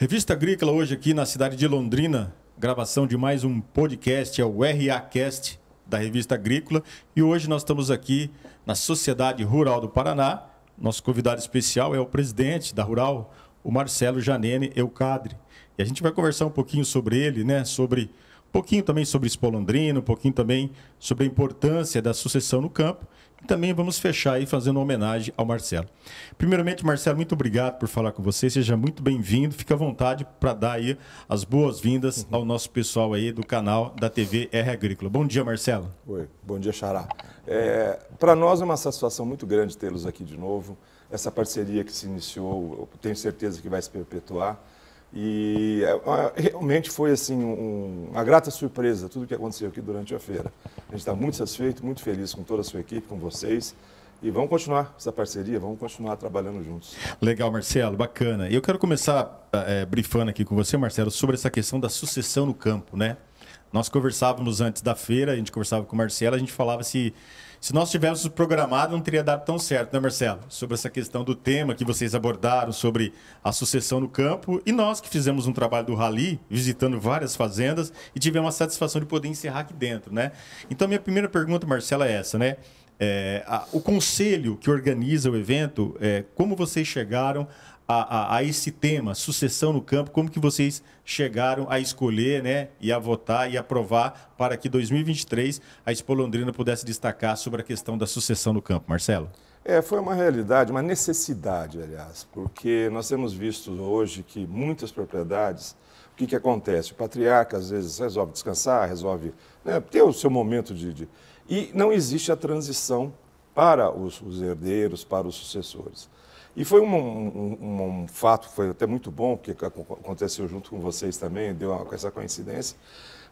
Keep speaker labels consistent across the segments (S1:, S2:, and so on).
S1: Revista Agrícola hoje aqui na cidade de Londrina, gravação de mais um podcast, é o RAcast da Revista Agrícola. E hoje nós estamos aqui na Sociedade Rural do Paraná. Nosso convidado especial é o presidente da Rural, o Marcelo Janene Eucadre. E a gente vai conversar um pouquinho sobre ele, né? Sobre um pouquinho também sobre Espolondrino, um pouquinho também sobre a importância da sucessão no campo e também vamos fechar aí fazendo uma homenagem ao Marcelo. Primeiramente, Marcelo, muito obrigado por falar com você. Seja muito bem-vindo. Fique à vontade para dar aí as boas-vindas uhum. ao nosso pessoal aí do canal da TV R Agrícola. Bom dia, Marcelo.
S2: Oi, bom dia, Xará. É, para nós é uma satisfação muito grande tê-los aqui de novo. Essa parceria que se iniciou, tenho certeza que vai se perpetuar. E é, realmente foi assim um, uma grata surpresa tudo o que aconteceu aqui durante a feira. A gente está muito satisfeito, muito feliz com toda a sua equipe, com vocês. E vamos continuar essa parceria, vamos continuar trabalhando juntos.
S1: Legal, Marcelo, bacana. Eu quero começar é, brifando aqui com você, Marcelo, sobre essa questão da sucessão no campo, né? Nós conversávamos antes da feira, a gente conversava com o Marcelo, a gente falava se se nós tivéssemos programado, não teria dado tão certo, né, Marcelo? Sobre essa questão do tema que vocês abordaram, sobre a sucessão no campo. E nós que fizemos um trabalho do Rally, visitando várias fazendas, e tivemos a satisfação de poder encerrar aqui dentro, né? Então, minha primeira pergunta, Marcelo, é essa, né? É, a, o conselho que organiza o evento, é, como vocês chegaram a, a, a, esse tema, sucessão no campo, como que vocês chegaram a escolher, né, e a votar e aprovar para que 2023 a Expo Londrina pudesse destacar sobre a questão da sucessão no campo, Marcelo?
S2: É, foi uma realidade, uma necessidade, aliás, porque nós temos visto hoje que muitas propriedades, o que, que acontece? O patriarca às vezes resolve descansar, resolve né, ter o seu momento de, de, E não existe a transição para os, os herdeiros, para os sucessores. E foi um, um, um, fato, foi até muito bom, porque aconteceu junto com vocês também, deu uma, essa coincidência.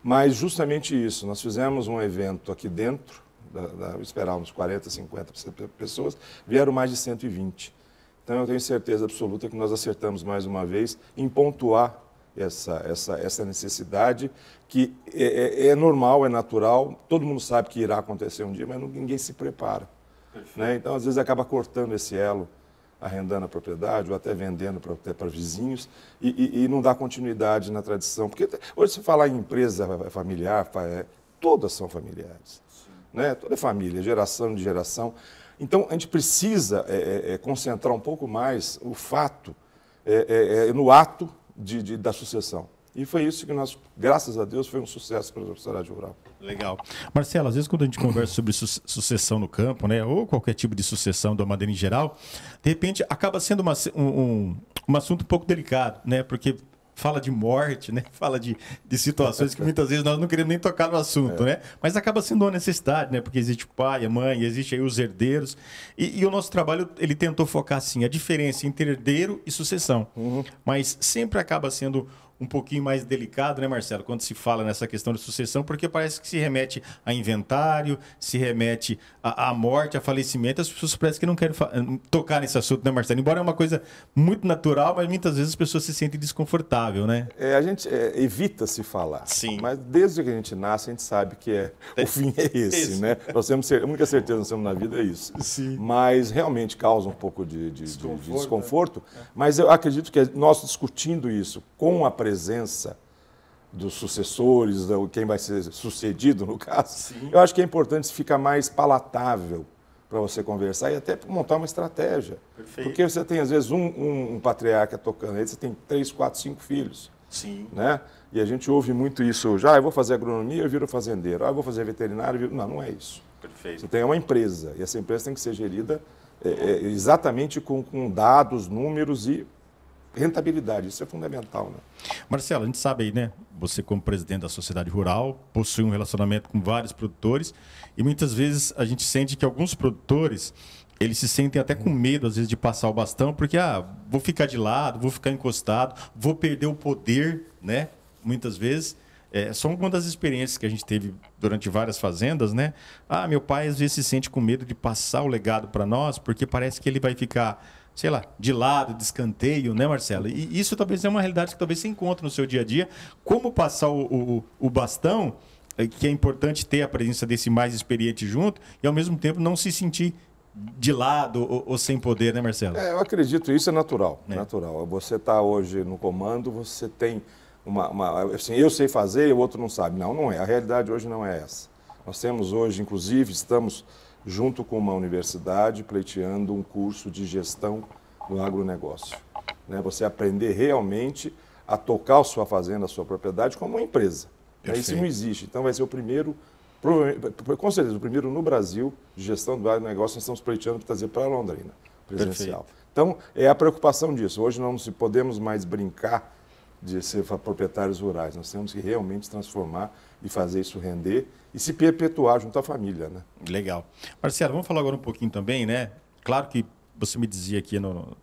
S2: Mas justamente isso, nós fizemos um evento aqui dentro, da, da, esperávamos 40, 50 pessoas, vieram mais de 120. Então eu tenho certeza absoluta que nós acertamos mais uma vez em pontuar essa, essa, essa necessidade que é, é, é normal, é natural, todo mundo sabe que irá acontecer um dia, mas ninguém se prepara. Né? Então, às vezes, acaba cortando esse elo arrendando a propriedade ou até vendendo para vizinhos e, e, e, não dá continuidade na tradição. Porque hoje se falar em empresa familiar, é, todas são familiares. Né? Toda é família, geração de geração. Então a gente precisa é, é, é concentrar um pouco mais o fato é, no ato de, de, da sucessão. E foi isso que nós, graças a Deus, foi um sucesso para a sociedade rural.
S1: Legal. Marcelo, às vezes quando a gente conversa sobre su sucessão no campo, né, ou qualquer tipo de sucessão da madeira em geral, de repente acaba sendo uma, um, um, um assunto um pouco delicado, né, porque fala de morte, né? Fala de, de situações que muitas vezes nós não queremos nem tocar no assunto, é. né? Mas acaba sendo uma necessidade, né? Porque existe o pai, a mãe, existe aí os herdeiros. E, e o nosso trabalho, ele tentou focar, assim, a diferença entre herdeiro e sucessão. Uhum. Mas sempre acaba sendo um pouquinho mais delicado, né, Marcelo, quando se fala nessa questão de sucessão, porque parece que se remete a inventário, se remete à, morte, a falecimento, as pessoas parecem que não querem tocar nesse assunto, né, Marcelo? Embora é uma coisa muito natural, mas muitas vezes as pessoas se sentem desconfortáveis, né?
S2: É, a gente é, evita se falar.
S1: Sim.
S2: Mas desde que a gente nasce, a gente sabe que é, o é. fim é esse, esse. né? Nós temos, a única certeza que nós temos na vida é isso.
S1: Sim.
S2: Mas realmente causa um pouco de, de desconforto, de, de desconforto né? mas eu acredito que nós discutindo isso com a presença dos sucessores, quem vai ser sucedido no caso, Sim. eu acho que é importante ficar mais palatável para você conversar e até montar uma estratégia. Perfeito. Porque você tem, às vezes, um, um, um patriarca tocando, aí você tem três, quatro, cinco filhos.
S1: Sim.
S2: Né? E a gente ouve muito isso já, ah, eu vou fazer agronomia, eu viro fazendeiro. Ah, eu vou fazer veterinário, viro... Não, não é isso.
S1: Perfeito.
S2: Você tem uma empresa, e essa empresa tem que ser gerida é, é, exatamente com, com dados, números e rentabilidade. Isso é fundamental. Né?
S1: Marcelo, a gente sabe aí, né? Você, como presidente da sociedade rural, possui um relacionamento com vários produtores e muitas vezes a gente sente que alguns produtores eles se sentem até com medo, às vezes, de passar o bastão, porque, ah, vou ficar de lado, vou ficar encostado, vou perder o poder, né? Muitas vezes. É, só uma das experiências que a gente teve durante várias fazendas, né? Ah, meu pai às vezes se sente com medo de passar o legado para nós, porque parece que ele vai ficar sei lá, de lado, de escanteio, né, Marcelo? E isso talvez é uma realidade que talvez você encontre no seu dia a dia. Como passar o, o, o bastão, é, que é importante ter a presença desse mais experiente junto, e ao mesmo tempo não se sentir de lado ou, ou, sem poder, né, Marcelo?
S2: É, eu acredito, isso é natural. É. Natural. Você está hoje no comando, você tem uma, uma, Assim, eu sei fazer e o outro não sabe. Não, não é. A realidade hoje não é essa. Nós temos hoje, inclusive, estamos junto com uma universidade pleiteando um curso de gestão do agronegócio. Né? Você aprender realmente a tocar a sua fazenda, a sua propriedade como uma empresa. Né? Isso não existe. Então vai ser o primeiro com certeza, o primeiro no Brasil de gestão do agronegócio, nós estamos pleiteando para trazer para Londrina, presencial. Perfeito. Então, é a preocupação disso. Hoje não se podemos mais brincar de ser proprietários rurais. Nós temos que realmente transformar e fazer isso render e se perpetuar junto à família. Né?
S1: Legal. Marcelo, vamos falar agora um pouquinho também, né? Claro que você me dizia aqui no,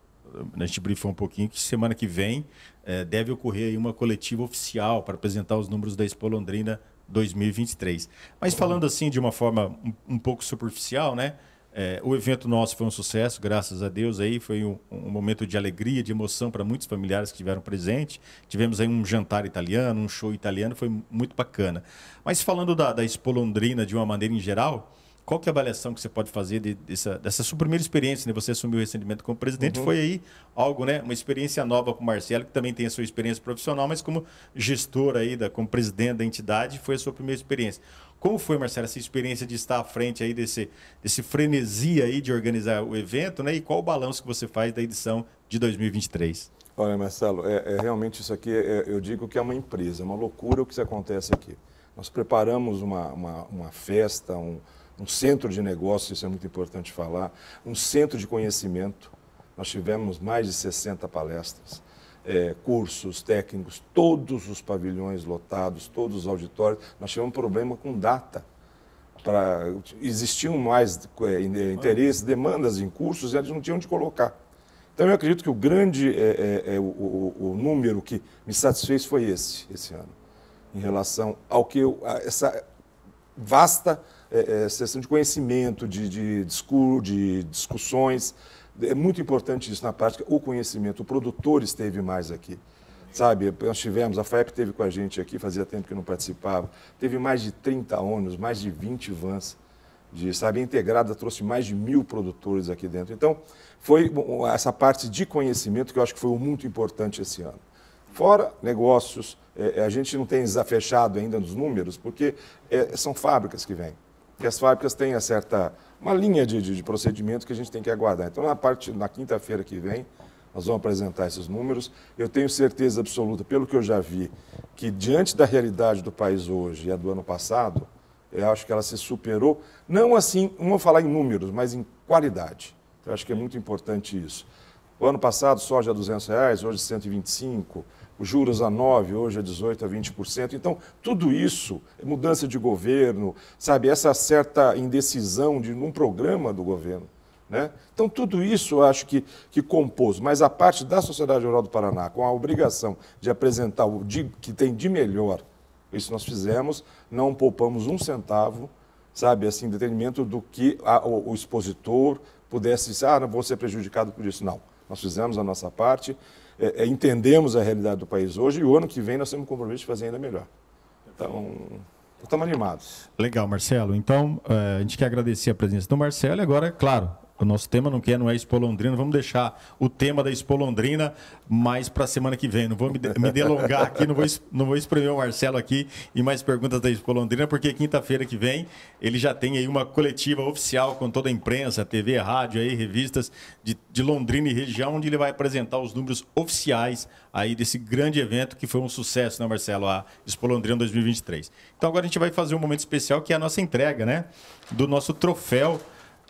S1: a gente briefou um pouquinho que semana que vem é, deve ocorrer uma coletiva oficial para apresentar os números da Expo Londrina 2023. Mas falando assim de uma forma um, um pouco superficial, né? É, o evento nosso foi um sucesso, graças a Deus. Aí foi um, um momento de alegria, de emoção para muitos familiares que estiveram presentes. Tivemos aí um jantar italiano, um show italiano, foi muito bacana. Mas falando da, da Expo Londrina de uma maneira em geral, qual que é a avaliação que você pode fazer de, dessa, dessa sua primeira experiência? Né? Você assumiu recentemente como presidente, uhum. foi aí algo, né? Uma experiência nova com o Marcelo, que também tem a sua experiência profissional, mas como gestor aí, da, como presidente da entidade, foi a sua primeira experiência. Como foi, Marcelo, essa experiência de estar à frente aí desse, desse frenesi aí de organizar o evento, né? E qual o balanço que você faz da edição de 2023?
S2: Olha, Marcelo, é, é realmente isso aqui, é, eu digo que é uma empresa, é uma loucura o que acontece aqui. Nós preparamos uma, uma, uma festa, um, um centro de negócios, isso é muito importante falar, um centro de conhecimento. Nós tivemos mais de 60 palestras, é, cursos técnicos, todos os pavilhões lotados, todos os auditórios. Nós tivemos problema com data. Pra, existiam mais é, interesses, demandas em cursos e eles não tinham onde colocar. Então, eu acredito que o grande é, é, é o, o, o, número que me satisfez foi esse, esse ano, em relação ao que eu, essa vasta é, é, sessão de conhecimento, de, de, discur, de discussões. É muito importante isso na prática, o conhecimento. O produtor esteve mais aqui. Sabe, nós tivemos, a FAEP teve com a gente aqui, fazia tempo que não participava, teve mais de 30 ônibus, mais de 20 vans, de, sabe, integrada trouxe mais de mil produtores aqui dentro. Então, foi essa parte de conhecimento que eu acho que foi muito importante esse ano. Fora negócios, é, a gente não tem desafechado ainda nos números, porque é, são fábricas que vêm que as fábricas têm certa uma linha de, de, de procedimento que a gente tem que aguardar. Então, na parte na quinta-feira que vem, nós vamos apresentar esses números. Eu tenho certeza absoluta, pelo que eu já vi, que diante da realidade do país hoje e a do ano passado, eu acho que ela se superou, não assim, não vou falar em números, mas em qualidade. Eu acho que é muito importante isso. O ano passado, soja a 200 reais, hoje 125 os juros a 9, hoje a 18, a 20%. Então, tudo isso, mudança de governo, sabe, essa certa indecisão de um programa do governo. Né? Então, tudo isso eu acho que, que compôs, mas a parte da Sociedade Rural do Paraná, com a obrigação de apresentar o de, que tem de melhor, isso nós fizemos, não poupamos um centavo, sabe, assim, detrimento do que a, o, o expositor pudesse dizer, ah, não vou ser prejudicado por isso. Não, nós fizemos a nossa parte, é, é, entendemos a realidade do país hoje e o ano que vem nós temos um compromisso de fazer ainda melhor. Então, estamos animados.
S1: Legal, Marcelo. Então, é, a gente quer agradecer a presença do Marcelo e agora, claro, o nosso tema não quer, não é Expo Londrina. Vamos deixar o tema da Expo Londrina mais para a semana que vem. Não vou me, me delongar aqui, não vou, não vou espremer o Marcelo aqui e mais perguntas da Expo Londrina, porque quinta-feira que vem ele já tem aí uma coletiva oficial com toda a imprensa, TV, rádio, aí, revistas de, de Londrina e região, onde ele vai apresentar os números oficiais aí desse grande evento que foi um sucesso, né, Marcelo? A Expo Londrina 2023. Então agora a gente vai fazer um momento especial que é a nossa entrega, né? Do nosso troféu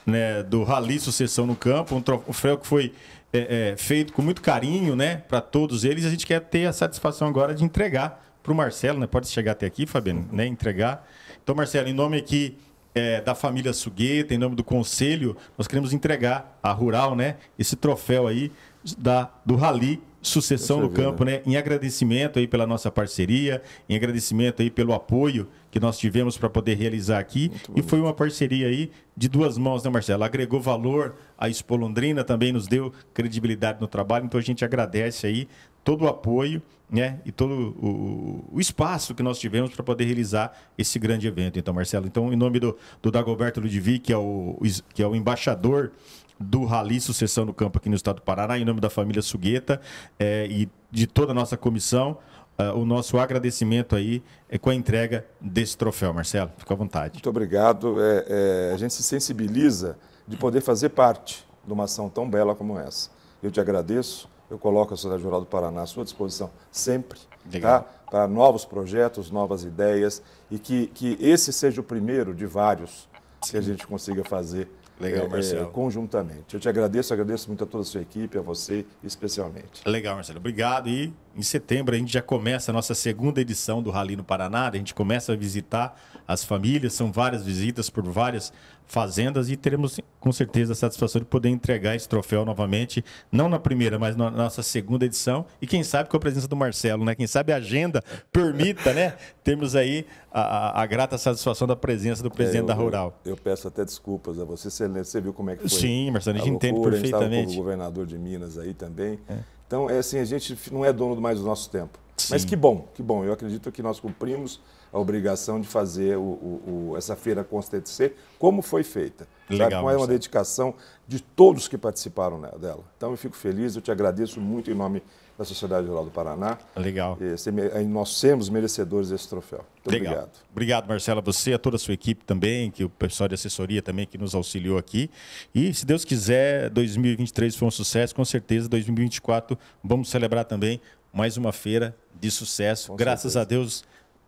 S1: né, do Rally Sucessão no Campo, um troféu que foi é, é, feito com muito carinho né, para todos eles. A gente quer ter a satisfação agora de entregar para o Marcelo, né? pode chegar até aqui, Fabiano, né, entregar. Então, Marcelo, em nome aqui é, da família Sugueta, em nome do Conselho, nós queremos entregar à Rural né, esse troféu aí da, do Rally sucessão no campo, né? Em agradecimento aí pela nossa parceria, em agradecimento aí pelo apoio que nós tivemos para poder realizar aqui. E foi uma parceria aí de duas mãos, né, Marcelo? Agregou valor à Expo Londrina, também nos deu credibilidade no trabalho, então a gente agradece aí todo o apoio né, e todo o, o espaço que nós tivemos para poder realizar esse grande evento. Então, Marcelo, então, em nome do, do Dagoberto Ludivi, que é o, que é o embaixador do Rally Sucessão no Campo aqui no estado do Paraná, em nome da família Sugueta é, e de toda a nossa comissão, uh, o nosso agradecimento aí é com a entrega desse troféu, Marcelo. Fica à vontade.
S2: Muito obrigado. É, é, a gente se sensibiliza de poder fazer parte de uma ação tão bela como essa. Eu te agradeço. Eu coloco a Sociedade Rural do Paraná à sua disposição sempre, tá? para novos projetos, novas ideias e que, que esse seja o primeiro de vários Sim. que a gente consiga fazer
S1: Legal, é, Marcelo. É,
S2: conjuntamente. Eu te agradeço, agradeço muito a toda a sua equipe, a você especialmente.
S1: Legal, Marcelo. Obrigado. E em setembro a gente já começa a nossa segunda edição do Rally no Paraná. A gente começa a visitar as famílias, são várias visitas por várias fazendas e teremos com certeza a satisfação de poder entregar esse troféu novamente, não na primeira, mas na nossa segunda edição e quem sabe com a presença do Marcelo, né? Quem sabe a agenda permita, né? Termos aí a, a, a grata satisfação da presença do presidente é, eu, da Rural.
S2: Eu, eu, peço até desculpas a você, você viu como é que foi.
S1: Sim, Marcelo, a gente a entende perfeitamente.
S2: A o governador de Minas aí também. É. Então, é assim, a gente não é dono mais do nosso tempo. Sim. Mas que bom, que bom. Eu acredito que nós cumprimos a obrigação de fazer o, o, o, essa feira acontecer como foi feita. Legal, sabe? Com uma dedicação de todos que participaram dela. Então eu fico feliz, eu te agradeço muito em nome da Sociedade Rural do Paraná.
S1: Legal.
S2: E, nós somos merecedores desse troféu. Muito Legal. obrigado.
S1: Obrigado, Marcelo, a você, a toda a sua equipe também, que o pessoal de assessoria também que nos auxiliou aqui. E se Deus quiser, 2023 foi um sucesso, com certeza 2024 vamos celebrar também mais uma feira de sucesso. Com Graças certeza. a Deus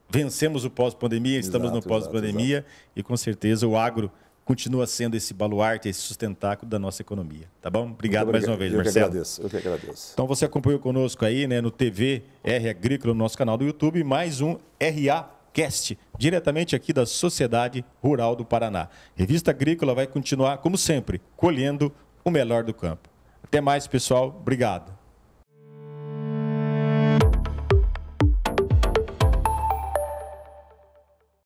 S1: vencemos o pós-pandemia, estamos no pós-pandemia e com certeza o agro continua sendo esse baluarte, esse sustentáculo da nossa economia. Tá bom? Obrigado, mais uma vez, eu Marcelo.
S2: Que agradeço, eu que agradeço.
S1: Então você acompanhou conosco aí, né, no TV R Agrícola, no nosso canal do YouTube, mais um RA Cast, diretamente aqui da Sociedade Rural do Paraná. Revista Agrícola vai continuar, como sempre, colhendo o melhor do campo. Até mais, pessoal. Obrigado.